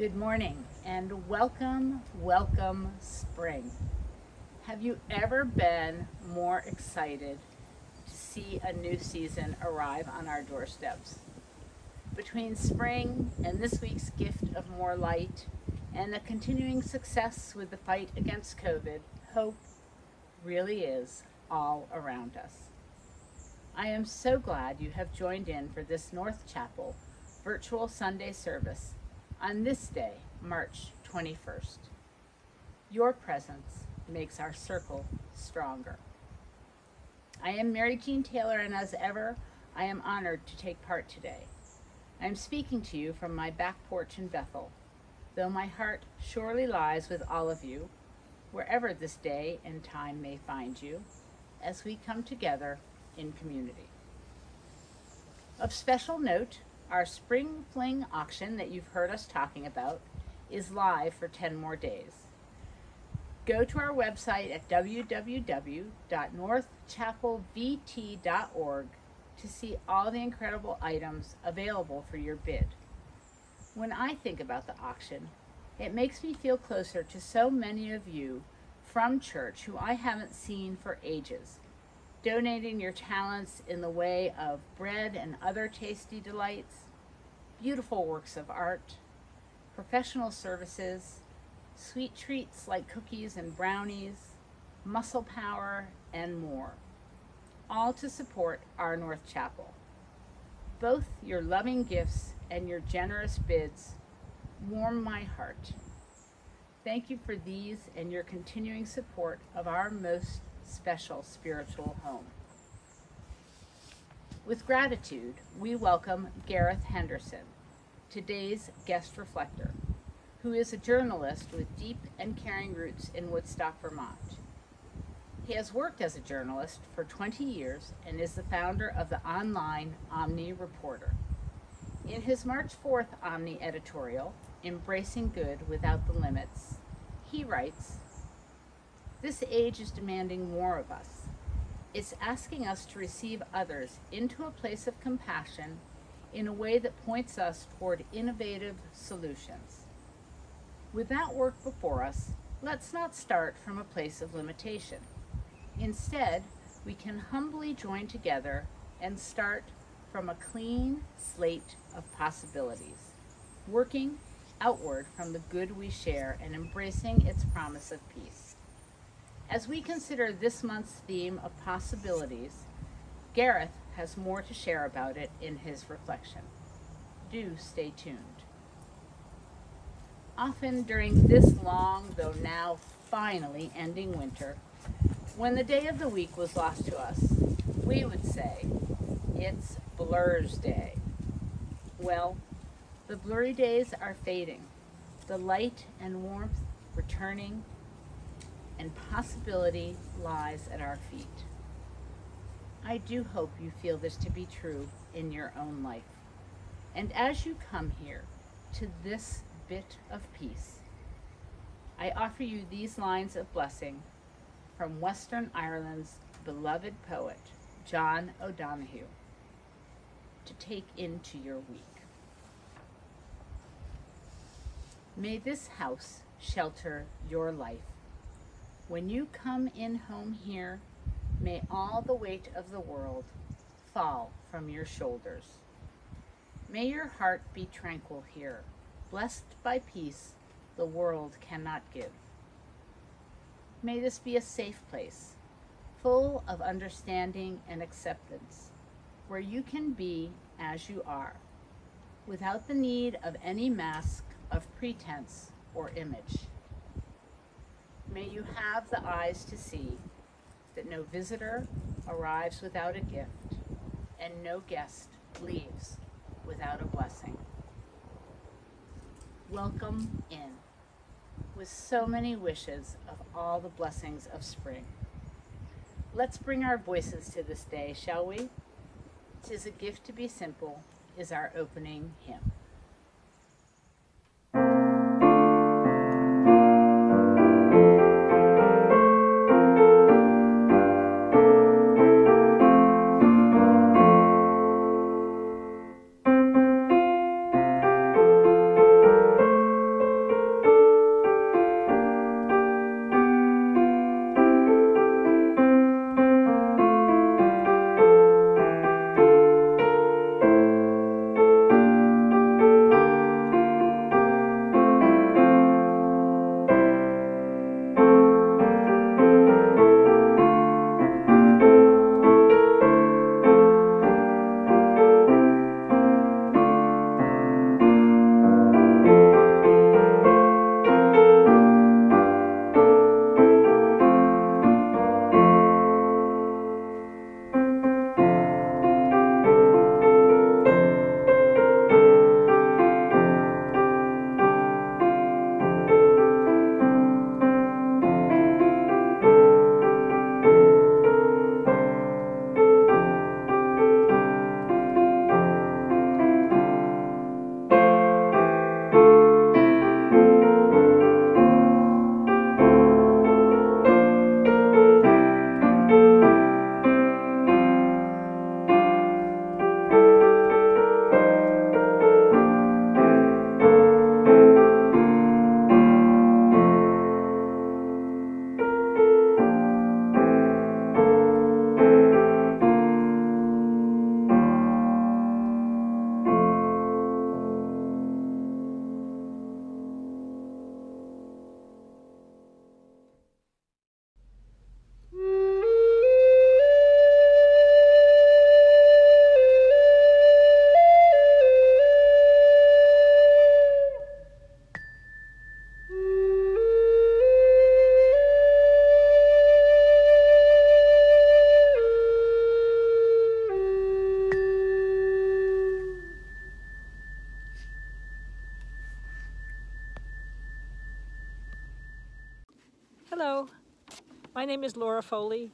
Good morning and welcome, welcome spring. Have you ever been more excited to see a new season arrive on our doorsteps? Between spring and this week's gift of more light and the continuing success with the fight against COVID, hope really is all around us. I am so glad you have joined in for this North Chapel virtual Sunday service on this day, March 21st. Your presence makes our circle stronger. I am Mary Jean Taylor, and as ever, I am honored to take part today. I am speaking to you from my back porch in Bethel, though my heart surely lies with all of you, wherever this day and time may find you, as we come together in community. Of special note, our Spring Fling auction that you've heard us talking about is live for 10 more days. Go to our website at www.northchapelvt.org to see all the incredible items available for your bid. When I think about the auction, it makes me feel closer to so many of you from church who I haven't seen for ages donating your talents in the way of bread and other tasty delights, beautiful works of art, professional services, sweet treats like cookies and brownies, muscle power, and more, all to support our North Chapel. Both your loving gifts and your generous bids warm my heart. Thank you for these and your continuing support of our most special spiritual home. With gratitude, we welcome Gareth Henderson, today's guest reflector, who is a journalist with deep and caring roots in Woodstock, Vermont. He has worked as a journalist for 20 years and is the founder of the online Omni Reporter. In his March 4th Omni editorial, Embracing Good Without the Limits, he writes, this age is demanding more of us. It's asking us to receive others into a place of compassion in a way that points us toward innovative solutions. With that work before us, let's not start from a place of limitation. Instead, we can humbly join together and start from a clean slate of possibilities, working outward from the good we share and embracing its promise of peace. As we consider this month's theme of possibilities, Gareth has more to share about it in his reflection. Do stay tuned. Often during this long, though now finally ending winter, when the day of the week was lost to us, we would say, it's Blur's Day. Well, the blurry days are fading, the light and warmth returning and possibility lies at our feet. I do hope you feel this to be true in your own life. And as you come here to this bit of peace, I offer you these lines of blessing from Western Ireland's beloved poet, John O'Donohue, to take into your week. May this house shelter your life when you come in home here, may all the weight of the world fall from your shoulders. May your heart be tranquil here, blessed by peace the world cannot give. May this be a safe place, full of understanding and acceptance, where you can be as you are, without the need of any mask of pretense or image. May you have the eyes to see that no visitor arrives without a gift, and no guest leaves without a blessing. Welcome in, with so many wishes of all the blessings of spring. Let's bring our voices to this day, shall we? Tis a gift to be simple, is our opening hymn. Is Laura Foley,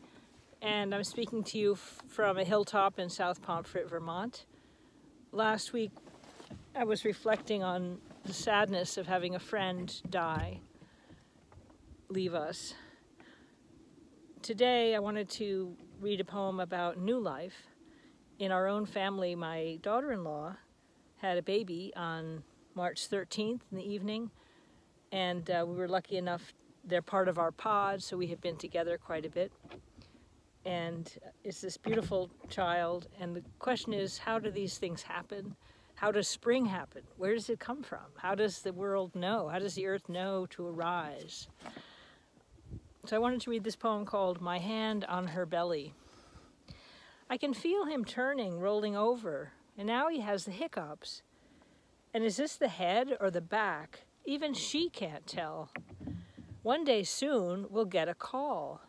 and I'm speaking to you from a hilltop in South Pomfret, Vermont. Last week, I was reflecting on the sadness of having a friend die, leave us. Today, I wanted to read a poem about new life. In our own family, my daughter in law had a baby on March 13th in the evening, and uh, we were lucky enough they're part of our pod, so we have been together quite a bit. And it's this beautiful child, and the question is, how do these things happen? How does spring happen? Where does it come from? How does the world know? How does the earth know to arise? So I wanted to read this poem called My Hand on Her Belly. I can feel him turning, rolling over, and now he has the hiccups. And is this the head or the back? Even she can't tell. One day soon, we'll get a call.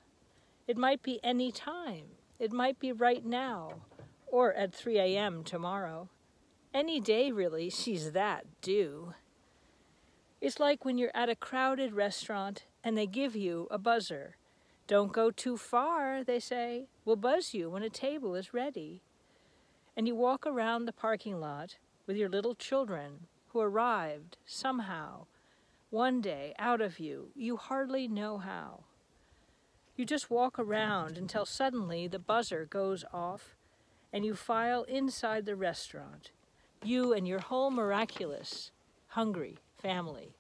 It might be any time. It might be right now, or at 3 a.m. tomorrow. Any day, really, she's that due. It's like when you're at a crowded restaurant and they give you a buzzer. Don't go too far, they say. We'll buzz you when a table is ready. And you walk around the parking lot with your little children who arrived somehow one day out of you, you hardly know how. You just walk around until suddenly the buzzer goes off and you file inside the restaurant, you and your whole miraculous, hungry family.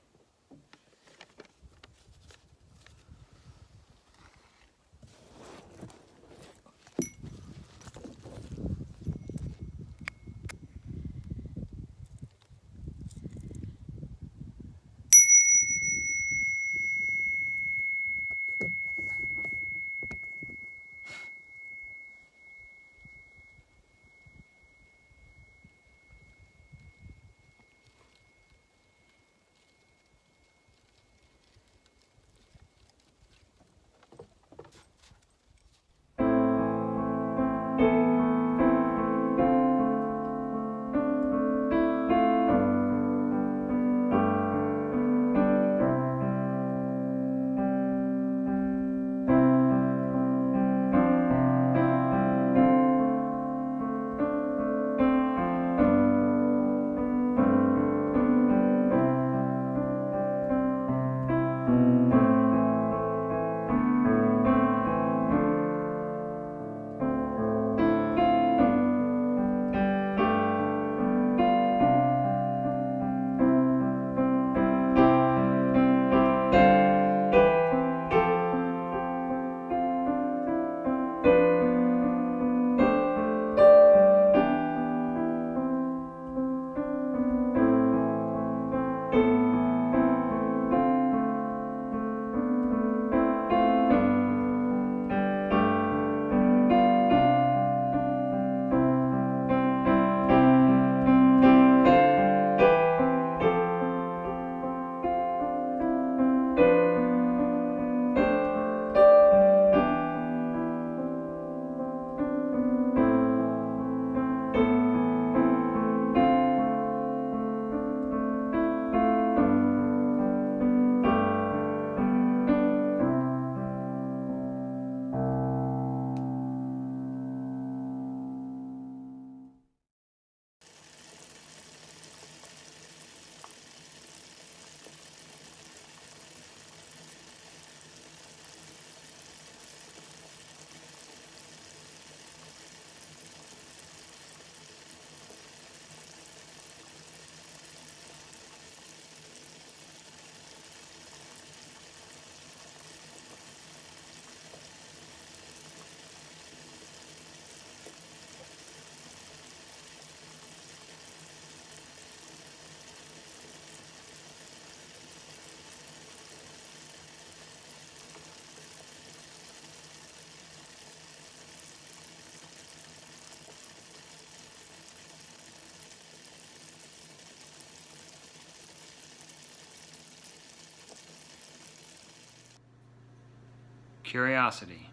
Curiosity.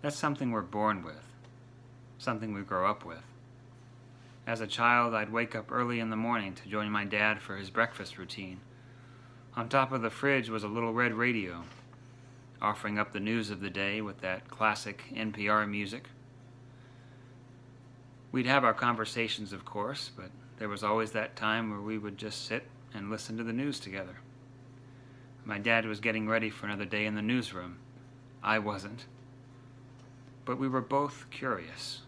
That's something we're born with, something we grow up with. As a child, I'd wake up early in the morning to join my dad for his breakfast routine. On top of the fridge was a little red radio. offering up the news of the day with that classic NPR music. We'd have our conversations, of course, but there was always that time where we would just sit and listen to the news together. My dad was getting ready for another day in the newsroom. I wasn't. But we were both curious.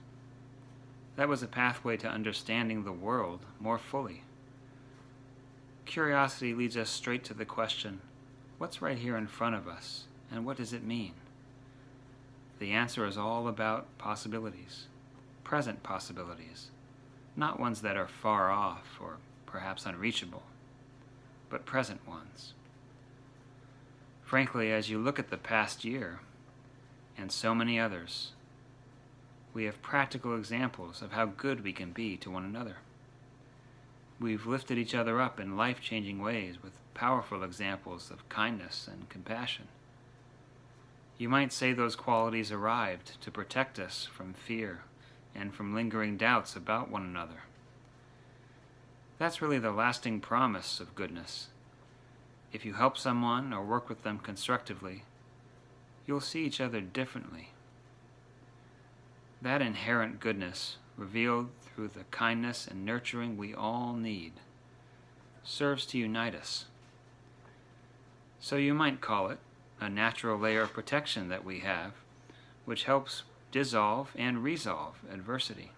That was a pathway to understanding the world more fully. Curiosity leads us straight to the question what's right here in front of us, and what does it mean? The answer is all about possibilities, present possibilities, not ones that are far off or perhaps unreachable, but present ones. Frankly, as you look at the past year, and so many others, we have practical examples of how good we can be to one another. We've lifted each other up in life changing ways with powerful examples of kindness and compassion. You might say those qualities arrived to protect us from fear and from lingering doubts about one another. That's really the lasting promise of goodness. If you help someone or work with them constructively, you'll see each other differently. That inherent goodness, revealed through the kindness and nurturing we all need, serves to unite us. So you might call it a natural layer of protection that we have, which helps dissolve and resolve adversity.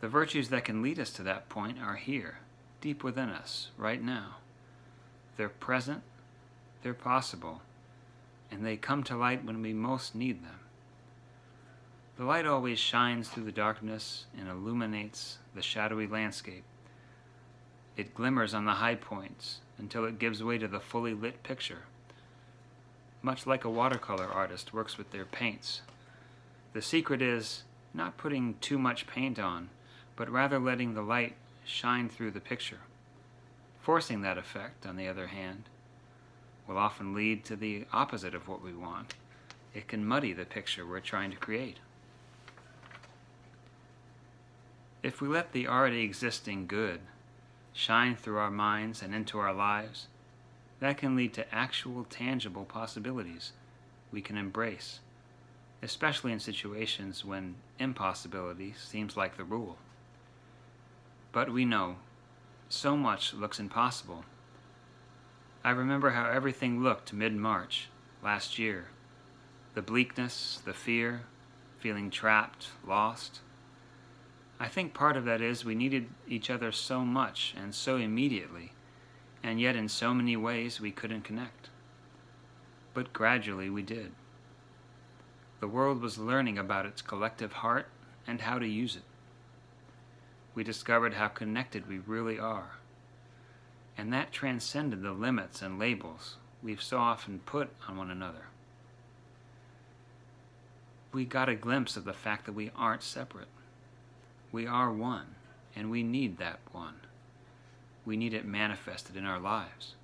The virtues that can lead us to that point are here, deep within us, right now. They're present, they're possible, and they come to light when we most need them. The light always shines through the darkness and illuminates the shadowy landscape. It glimmers on the high points until it gives way to the fully lit picture. Much like a watercolor artist works with their paints. The secret is not putting too much paint on, but rather letting the light shine through the picture. Forcing that effect, on the other hand, will often lead to the opposite of what we want. It can muddy the picture we're trying to create. If we let the already existing good shine through our minds and into our lives, that can lead to actual tangible possibilities we can embrace, especially in situations when impossibility seems like the rule. But we know so much looks impossible. I remember how everything looked mid March last year the bleakness, the fear, feeling trapped, lost. I think part of that is we needed each other so much and so immediately, and yet in so many ways we couldn't connect. But gradually we did. The world was learning about its collective heart and how to use it we discovered how connected we really are. And that transcended the limits and labels we've so often put on one another. We got a glimpse of the fact that we aren't separate. We are one, and we need that one. We need it manifested in our lives.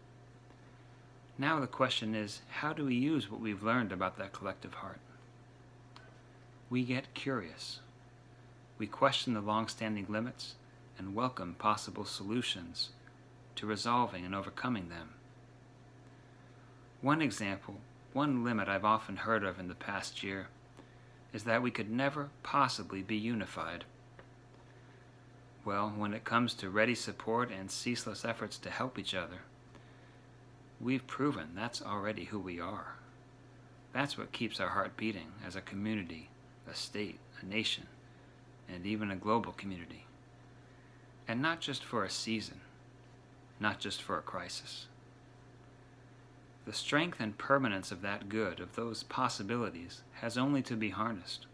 Now the question is how do we use what we've learned about that collective heart? We get curious. We question the long-standing limits and welcome possible solutions to resolving and overcoming them. One example, one limit I've often heard of in the past year, is that we could never possibly be unified. Well, when it comes to ready support and ceaseless efforts to help each other, we've proven that's already who we are. That's what keeps our heart beating as a community, a state, a nation and even a global community. And not just for a season, not just for a crisis. The strength and permanence of that good, of those possibilities, has only to be harnessed.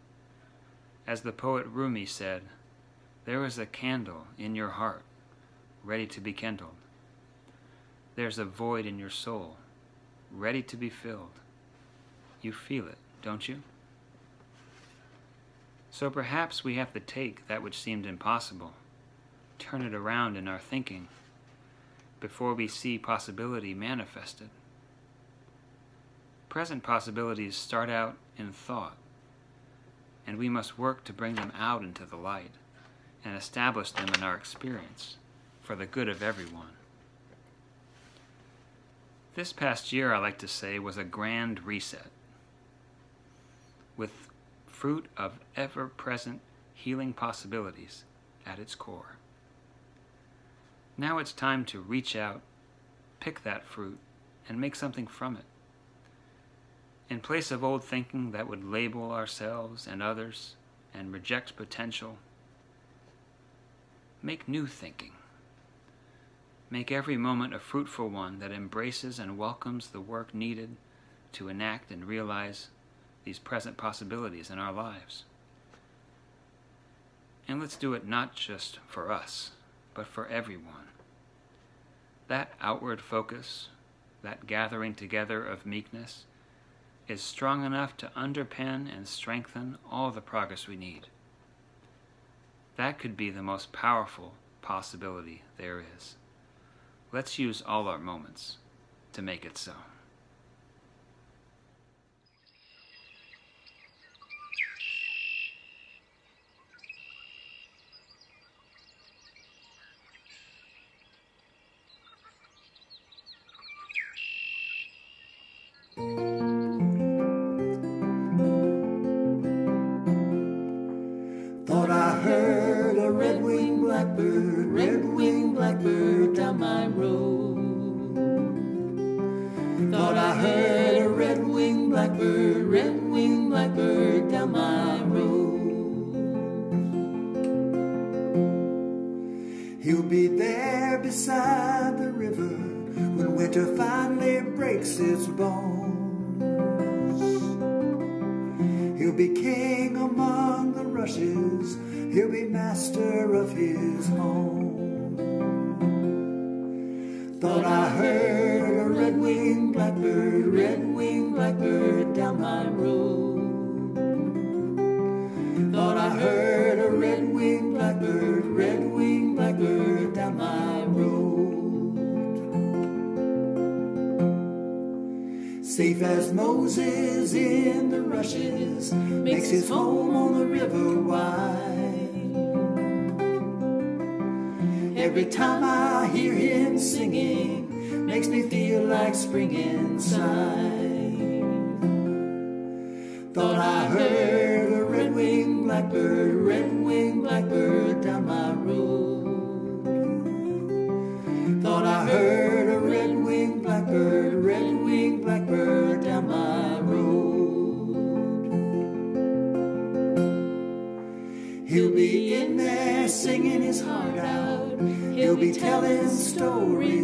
As the poet Rumi said, there is a candle in your heart, ready to be kindled. There's a void in your soul, ready to be filled. You feel it, don't you? So perhaps we have to take that which seemed impossible, turn it around in our thinking, before we see possibility manifested. Present possibilities start out in thought, and we must work to bring them out into the light and establish them in our experience for the good of everyone. This past year, I like to say, was a grand reset fruit of ever present healing possibilities at its core. Now it's time to reach out, pick that fruit, and make something from it. In place of old thinking that would label ourselves and others and reject potential, make new thinking. Make every moment a fruitful one that embraces and welcomes the work needed to enact and realize these present possibilities in our lives. And let's do it not just for us, but for everyone. That outward focus, that gathering together of meekness, is strong enough to underpin and strengthen all the progress we need. That could be the most powerful possibility there is. Let's use all our moments to make it so. King among the rushes. He'll be master of his home. Thought I heard a red-winged blackbird, red-winged blackbird down my road. Thought I heard Safe as Moses in the rushes, makes his home on the river wide. Every time I hear him singing, makes me feel like spring inside. Stories